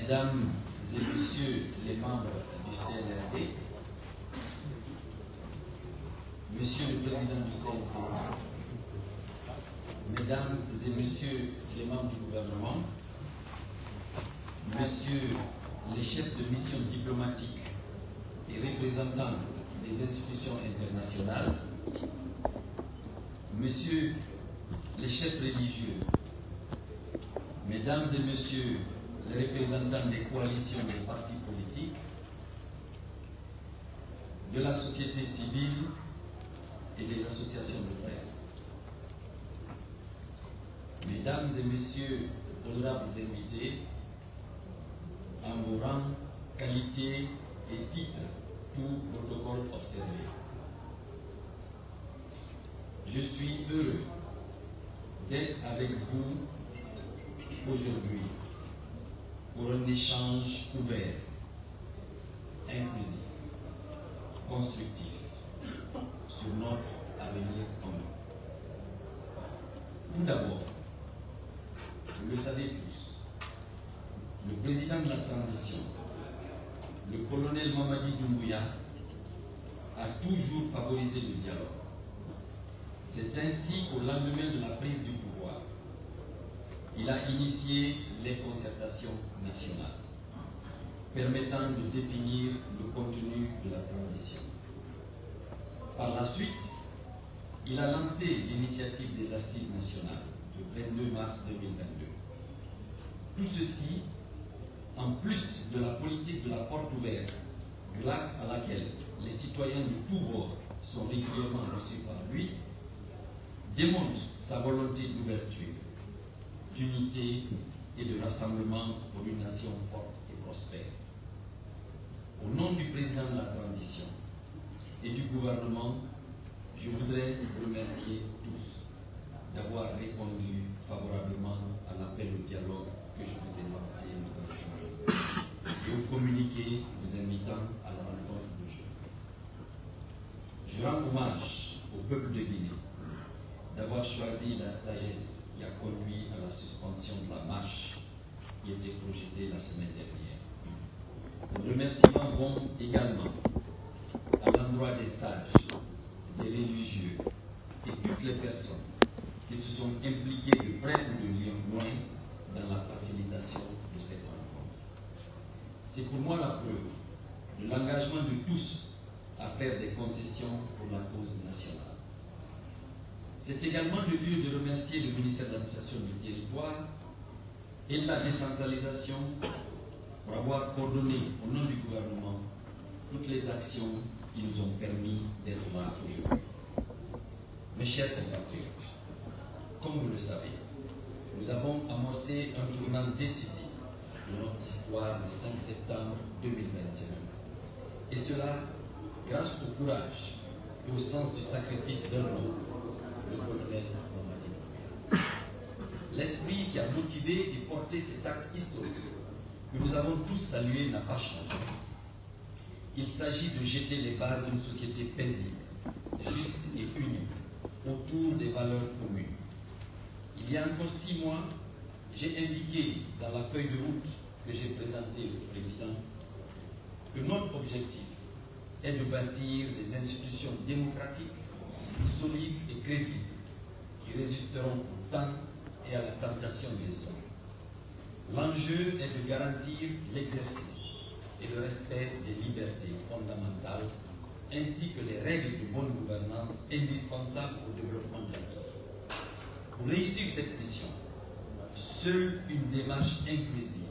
Mesdames et Messieurs les membres du CNRD, Monsieur le Président du CNRD, Mesdames et Messieurs les membres du gouvernement, Messieurs les chefs de mission diplomatiques et représentants des institutions internationales, Messieurs les chefs religieux, Mesdames et Messieurs représentants des coalitions des partis politiques, de la société civile et des associations de presse. Mesdames et Messieurs, honorables invités, en vos rangs, qualités et titres, tout protocole observé. Je suis heureux d'être avec vous aujourd'hui pour un échange ouvert, inclusif, constructif sur notre avenir commun. Tout d'abord, vous le savez tous, le président de la transition, le colonel Mamadi Doumbouya, a toujours favorisé le dialogue. C'est ainsi qu'au lendemain de la prise du pouvoir, il a initié les concertations nationales permettant de définir le contenu de la transition. Par la suite, il a lancé l'initiative des assises nationales le 22 mars 2022. Tout ceci, en plus de la politique de la porte ouverte, grâce à laquelle les citoyens de tous bords sont régulièrement reçus par lui, démontre sa volonté d'ouverture, d'unité et de rassemblement pour une nation forte et prospère. Au nom du président de la transition et du gouvernement, je voudrais vous remercier tous d'avoir répondu favorablement à l'appel au dialogue que je vous ai lancé le juin et au communiqué vous invitant à la rencontre d'aujourd'hui. Je rends hommage au peuple de Guinée d'avoir choisi la sagesse qui a conduit à la suspension de la marche qui était projetée la semaine dernière. Nos remerciements vont également à l'endroit des sages, des religieux et toutes les personnes qui se sont impliquées de près ou de loin dans la facilitation de cette rencontre. C'est pour moi la preuve de l'engagement de tous à faire des concessions pour la cause nationale. C'est également le lieu de remercier le ministère de l'Administration du Territoire et de la décentralisation pour avoir coordonné au nom du gouvernement toutes les actions qui nous ont permis d'être là aujourd'hui. Mes chers compatriotes, comme vous le savez, nous avons amorcé un tournant décisif de notre histoire le 5 septembre 2021. Et cela grâce au courage et au sens du sacrifice d'un homme, le L'esprit qui a motivé et porté cet acte historique que nous avons tous salué n'a pas changé. Il s'agit de jeter les bases d'une société paisible, juste et unie, autour des valeurs communes. Il y a encore six mois, j'ai indiqué dans la feuille de route que j'ai présentée au président que notre objectif est de bâtir des institutions démocratiques, solides et crédibles, qui résisteront au temps et à la tentation des hommes. L'enjeu est de garantir l'exercice et le respect des libertés fondamentales, ainsi que les règles de bonne gouvernance indispensables au développement de la vie. Pour réussir cette mission, seule une démarche inclusive,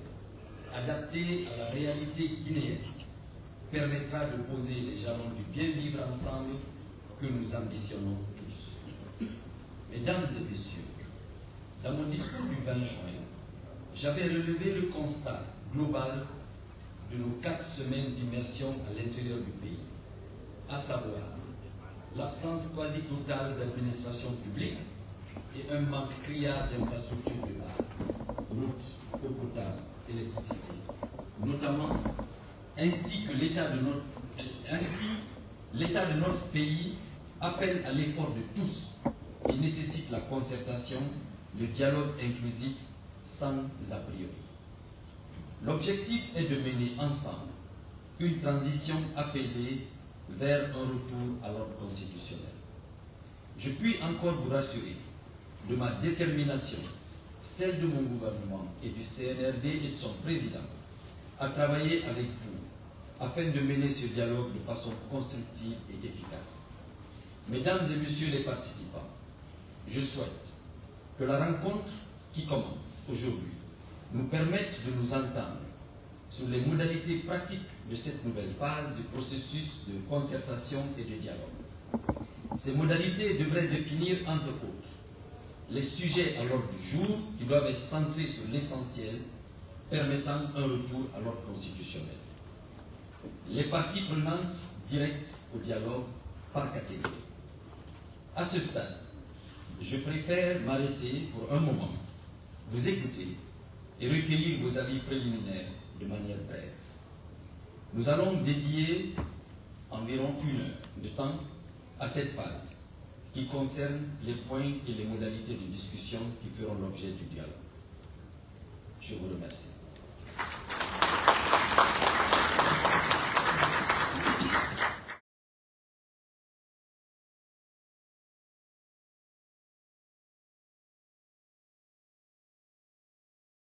adaptée à la réalité guinéenne, permettra de poser les jalons du bien vivre ensemble que nous ambitionnons tous. Mesdames et messieurs, dans mon discours du 20 juin, j'avais relevé le constat global de nos quatre semaines d'immersion à l'intérieur du pays, à savoir l'absence quasi totale d'administration publique et un manque criard d'infrastructures de base, routes, eau potable, électricité, notamment ainsi que l'état de notre l'état de notre pays appelle à l'effort de tous et nécessite la concertation, le dialogue inclusif sans a priori. L'objectif est de mener ensemble une transition apaisée vers un retour à l'ordre constitutionnel. Je puis encore vous rassurer de ma détermination, celle de mon gouvernement et du CNRD et de son président, à travailler avec vous afin de mener ce dialogue de façon constructive et efficace. Mesdames et messieurs les participants, je souhaite que la rencontre qui commence aujourd'hui nous permette de nous entendre sur les modalités pratiques de cette nouvelle phase du processus de concertation et de dialogue. Ces modalités devraient définir, entre autres, les sujets à l'ordre du jour qui doivent être centrés sur l'essentiel, permettant un retour à l'ordre constitutionnel. Les parties prenantes directes au dialogue par catégorie. À ce stade, je préfère m'arrêter pour un moment, vous écouter et recueillir vos avis préliminaires de manière brève. Nous allons dédier environ une heure de temps à cette phase qui concerne les points et les modalités de discussion qui feront l'objet du dialogue. Je vous remercie.